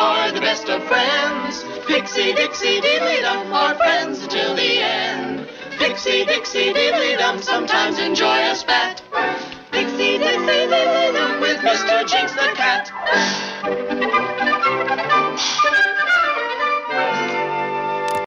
are the best of friends. Pixie, Dixie, Diddly Dum are friends till the end. Pixie, Dixie, Diddly Dum sometimes enjoy a spat. Pixie, Dixie, Diddly Dum with Mr. Jinks the cat.